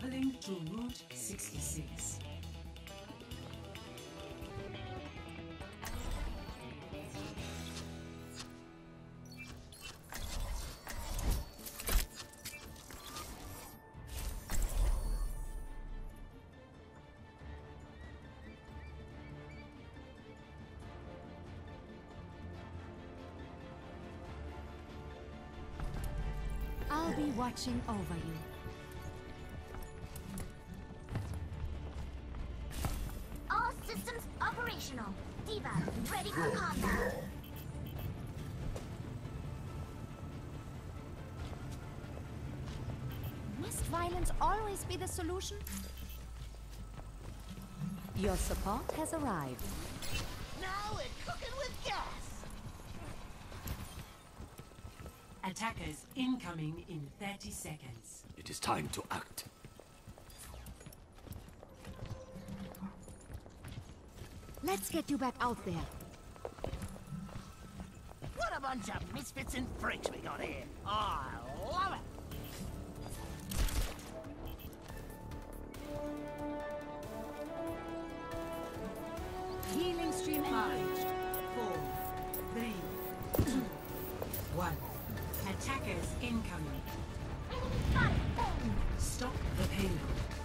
Traveling to Route 66. I'll be watching over you. D.Va, ready for combat. Must violence always be the solution? Your support has arrived. Now we're cooking with gas. Attackers incoming in 30 seconds. It is time to act. Let's get you back out there. What a bunch of misfits and freaks we got here. I love it. Healing stream engaged. Four, three, two, one. Attackers incoming. Stop the payload.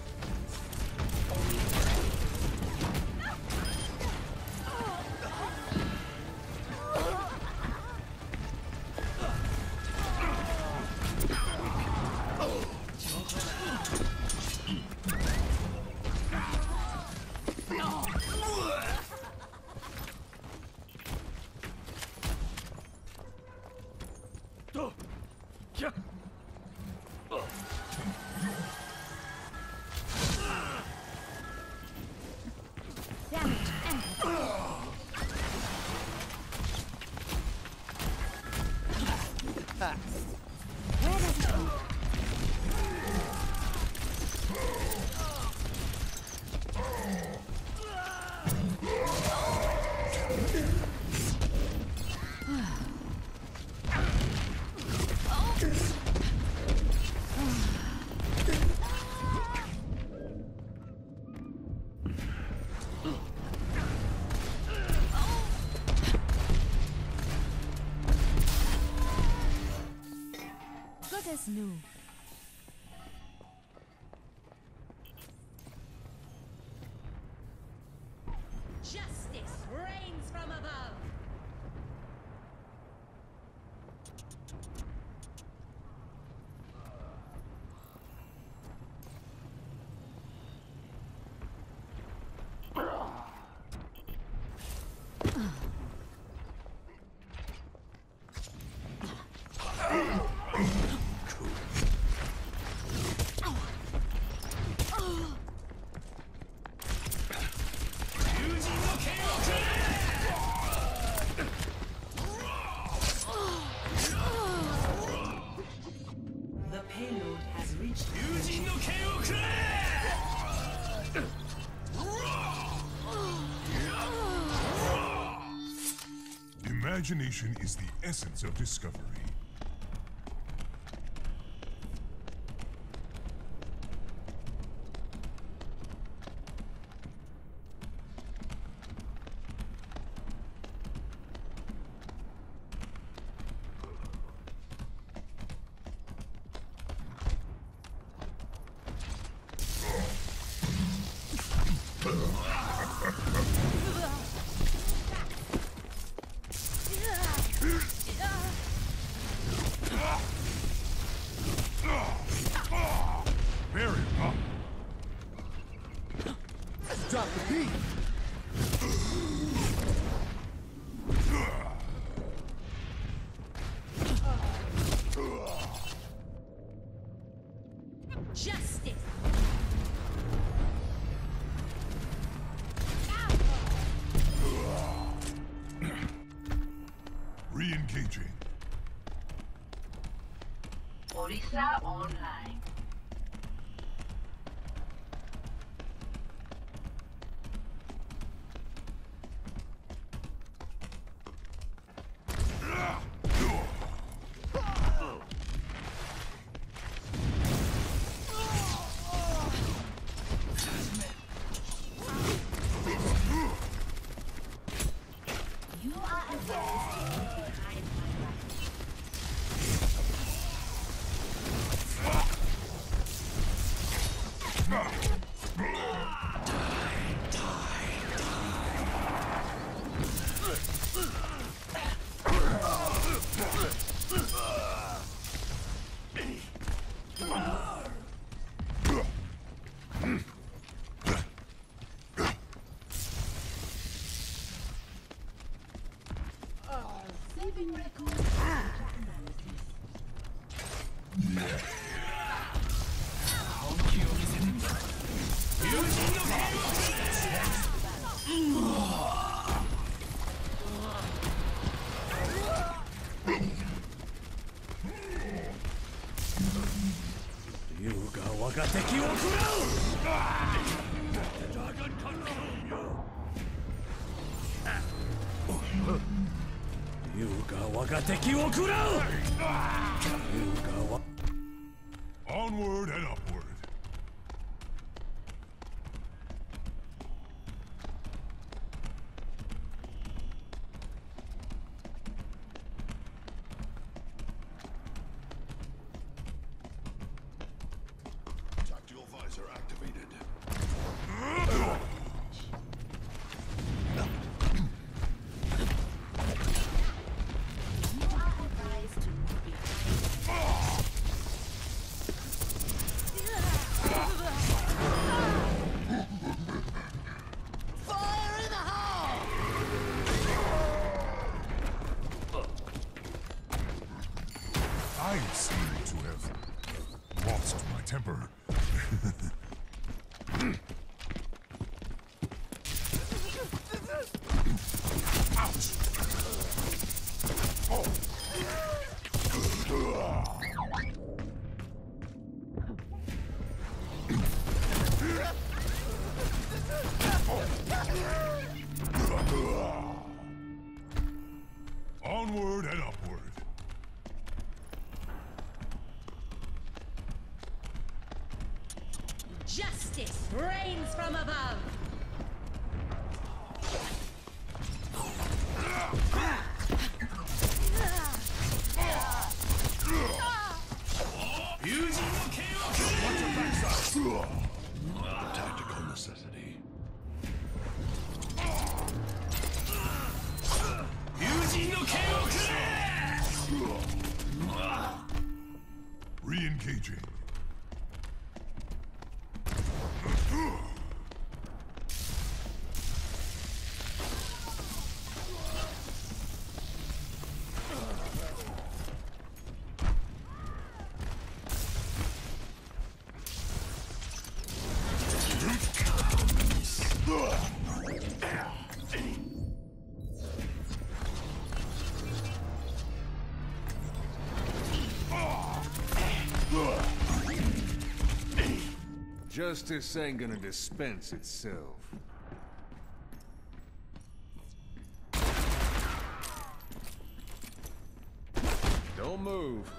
Where As new. Imagination is the essence of discovery. Drop the beat! Justice. Re-engaging. Orisa online. Saving 優雅我が敵を食らう。優雅はフッ! Re-engaging. Justice ain't gonna dispense itself. Don't move.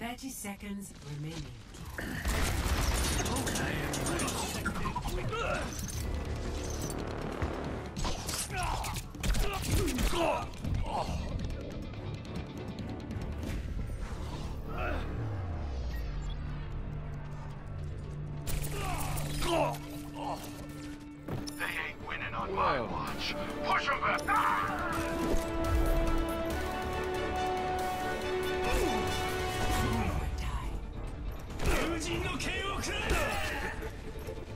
Thirty seconds remaining. They 人の剣を食らえ